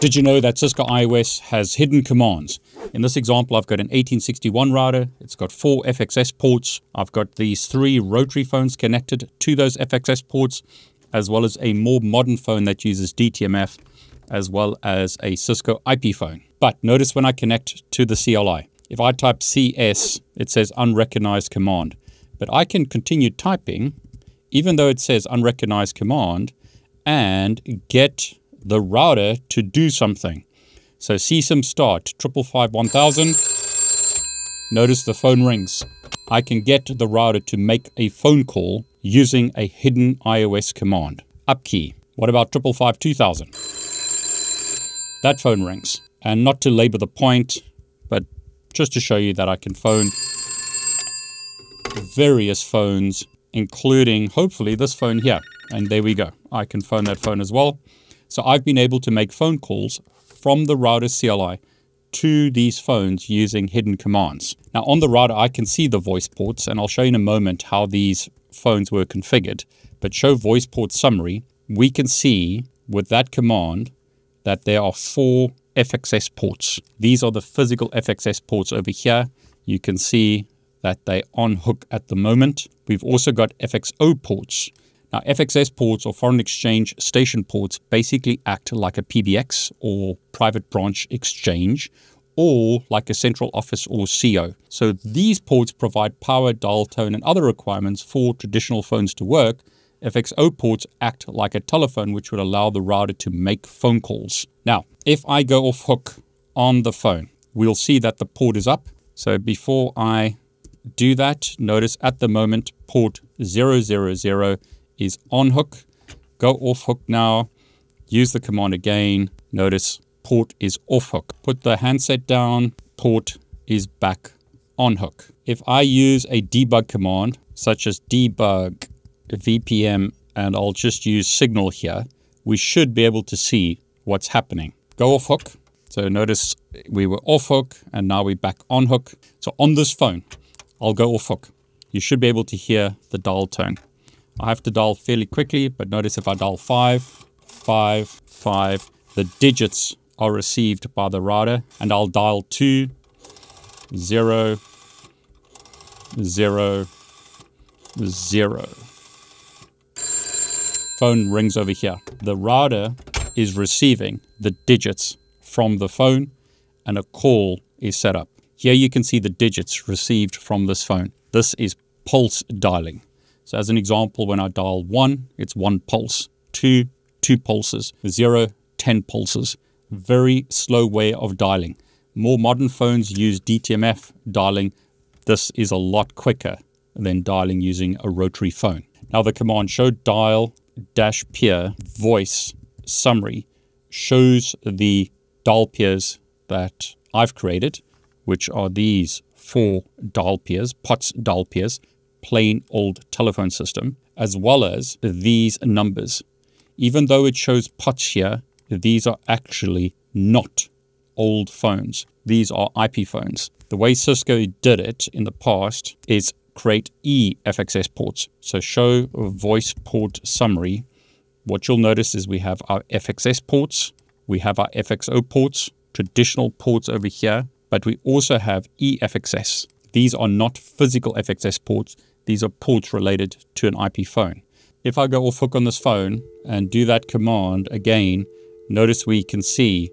Did you know that Cisco IOS has hidden commands? In this example, I've got an 1861 router. It's got four FXS ports. I've got these three rotary phones connected to those FXS ports, as well as a more modern phone that uses DTMF, as well as a Cisco IP phone. But notice when I connect to the CLI, if I type CS, it says unrecognized command. But I can continue typing, even though it says unrecognized command, and get the router to do something. So CSIM start, 555-1000. Notice the phone rings. I can get the router to make a phone call using a hidden IOS command. Up key. What about 555-2000? That phone rings. And not to labor the point, but just to show you that I can phone various phones, including hopefully this phone here. And there we go. I can phone that phone as well. So I've been able to make phone calls from the router CLI to these phones using hidden commands. Now on the router, I can see the voice ports and I'll show you in a moment how these phones were configured. But show voice port summary, we can see with that command that there are four FXS ports. These are the physical FXS ports over here. You can see that they on hook at the moment. We've also got FXO ports. Now, FXS ports or foreign exchange station ports basically act like a PBX or private branch exchange or like a central office or CO. So these ports provide power, dial tone, and other requirements for traditional phones to work. FXO ports act like a telephone, which would allow the router to make phone calls. Now, if I go off hook on the phone, we'll see that the port is up. So before I do that, notice at the moment port 000 is on hook. Go off hook now. Use the command again. Notice port is off hook. Put the handset down. Port is back on hook. If I use a debug command, such as debug VPM, and I'll just use signal here, we should be able to see what's happening. Go off hook. So notice we were off hook and now we're back on hook. So on this phone, I'll go off hook. You should be able to hear the dial tone. I have to dial fairly quickly, but notice if I dial 5, 5, 5, the digits are received by the router, and I'll dial 2, 0, 0, 0. Phone rings over here. The router is receiving the digits from the phone, and a call is set up. Here you can see the digits received from this phone. This is pulse dialing. So as an example, when I dial 1, it's 1 pulse, 2, 2 pulses, 0, 10 pulses. Very slow way of dialing. More modern phones use DTMF dialing. This is a lot quicker than dialing using a rotary phone. Now the command show dial dash peer voice summary shows the dial peers that I've created, which are these four dial peers, POTS dial peers, plain old telephone system, as well as these numbers. Even though it shows POTS here, these are actually not old phones. These are IP phones. The way Cisco did it in the past is create eFXS ports. So show voice port summary. What you'll notice is we have our FXS ports, we have our FXO ports, traditional ports over here, but we also have eFXS. These are not physical FXS ports. These are ports related to an IP phone. If I go off hook on this phone and do that command again, notice we can see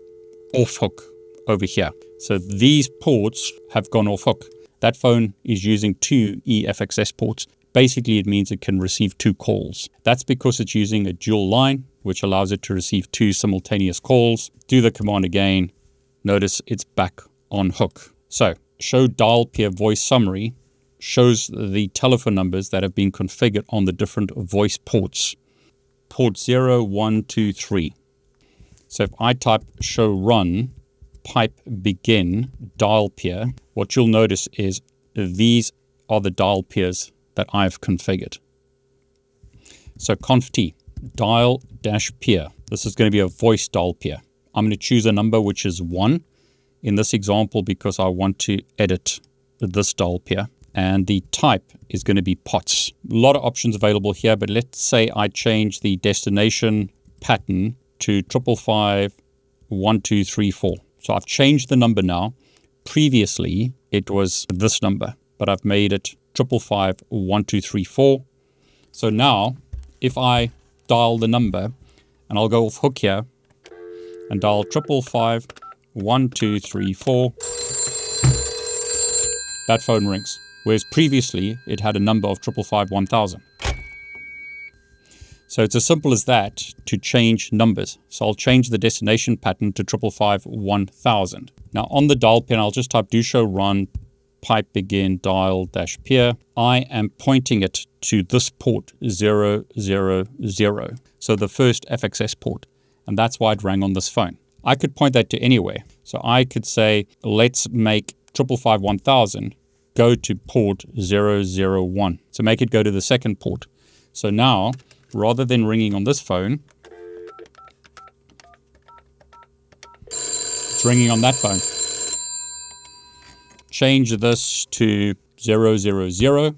off hook over here. So these ports have gone off hook. That phone is using two eFXS ports. Basically, it means it can receive two calls. That's because it's using a dual line, which allows it to receive two simultaneous calls. Do the command again. Notice it's back on hook. So show dial peer voice summary shows the telephone numbers that have been configured on the different voice ports. Port 0, 1, 2, 3. So if I type show run, pipe begin, dial peer, what you'll notice is these are the dial peers that I've configured. So conf t, dial dash peer. This is going to be a voice dial peer. I'm going to choose a number which is 1 in this example because I want to edit this dial peer and the type is going to be POTS. A lot of options available here, but let's say I change the destination pattern to triple five 1234. So I've changed the number now. Previously, it was this number, but I've made it 555 So now, if I dial the number, and I'll go off hook here, and dial 555 that phone rings. Whereas previously, it had a number of 555 1000. So it's as simple as that to change numbers. So I'll change the destination pattern to 555 1000. Now on the dial peer, I'll just type do show run pipe begin dial dash peer. I am pointing it to this port 000. So the first FXS port. And that's why it rang on this phone. I could point that to anywhere. So I could say, let's make 555 1000 go to port 001. So make it go to the second port. So now rather than ringing on this phone, it's ringing on that phone. Change this to 000.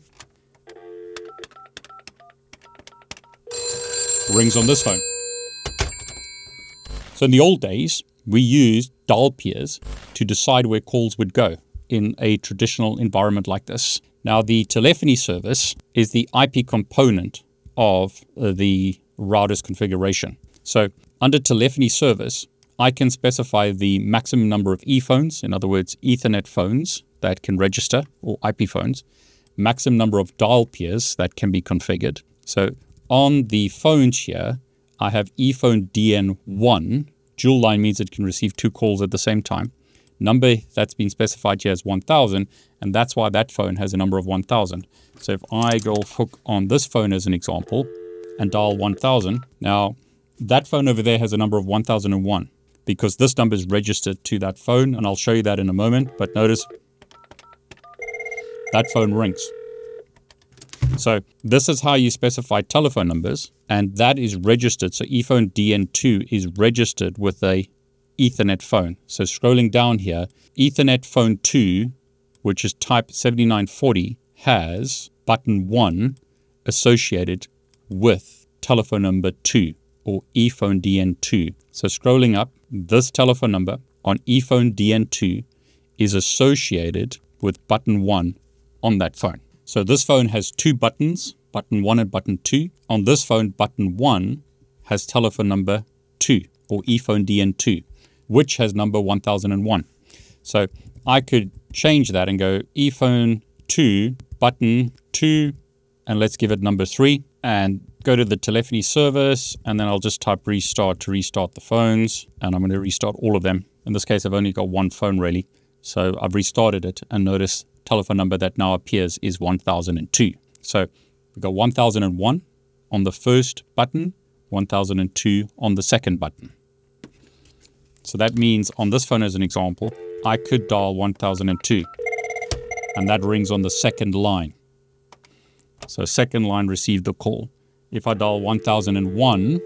Rings on this phone. So in the old days, we used dial peers to decide where calls would go in a traditional environment like this. Now, the telephony service is the IP component of uh, the router's configuration. So under telephony service, I can specify the maximum number of ePhones, in other words, Ethernet phones that can register, or IP phones, maximum number of dial peers that can be configured. So on the phones here, I have ePhone DN1. Dual line means it can receive two calls at the same time. Number that's been specified here is 1000, and that's why that phone has a number of 1000. So if I go hook on this phone as an example and dial 1000, now that phone over there has a number of 1001 because this number is registered to that phone, and I'll show you that in a moment. But notice that phone rings. So this is how you specify telephone numbers, and that is registered. So ePhone DN2 is registered with a Ethernet phone. So scrolling down here, Ethernet phone 2, which is type 7940, has button 1 associated with telephone number 2 or ePhone DN2. So scrolling up, this telephone number on ePhone DN2 is associated with button 1 on that phone. So this phone has two buttons, button 1 and button 2. On this phone, button 1 has telephone number 2 or ePhone DN2 which has number 1001. So I could change that and go ePhone 2 button 2 and let's give it number 3 and go to the telephony service and then I'll just type restart to restart the phones and I'm going to restart all of them. In this case I've only got one phone really. So I've restarted it and notice telephone number that now appears is 1002. So we've got 1001 on the first button, 1002 on the second button. So that means on this phone as an example, I could dial 1002 and that rings on the second line. So second line received the call. If I dial 1001,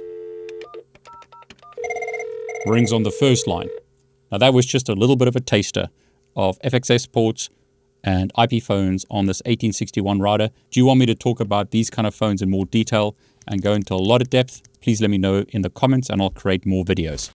rings on the first line. Now that was just a little bit of a taster of FXS ports and IP phones on this 1861 router. Do you want me to talk about these kind of phones in more detail and go into a lot of depth? Please let me know in the comments and I'll create more videos.